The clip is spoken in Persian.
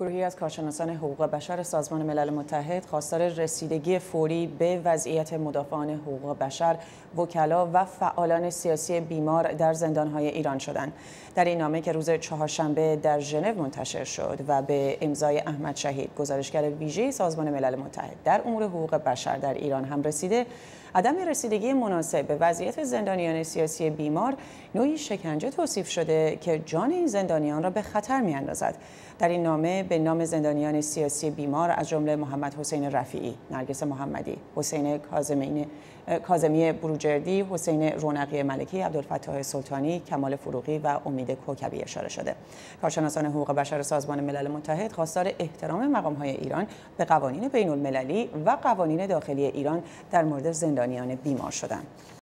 گروهی از کارشناسان حقوق بشر سازمان ملل متحد خواستار رسیدگی فوری به وضعیت مدافعان حقوق بشر، وکلا و فعالان سیاسی بیمار در زندانهای ایران شدند. در این نامه که روز چهارشنبه در ژنو منتشر شد و به امضای احمد شهید گزارشگر ویژه سازمان ملل متحد در امور حقوق بشر در ایران هم رسیده عدم رسیدگی مناسب به وضعیت زندانیان سیاسی بیمار نوعی شکنجه توصیف شده که جان این زندانیان را به خطر میاندازد در این نامه به نام زندانیان سیاسی بیمار از جمله محمد حسین رفیعی، نرگس محمدی، حسین کاظمی بروجردی، حسین رونقی ملکی، عبدالفتاح سلطانی، کمال فروغی و امید کوکبی اشاره شده. کارشناسان حقوق بشر سازمان ملل متحد خواستار احترام مقام‌های ایران به قوانین بین المللی و قوانین داخلی ایران در مورد زندانیان بیمار شدند.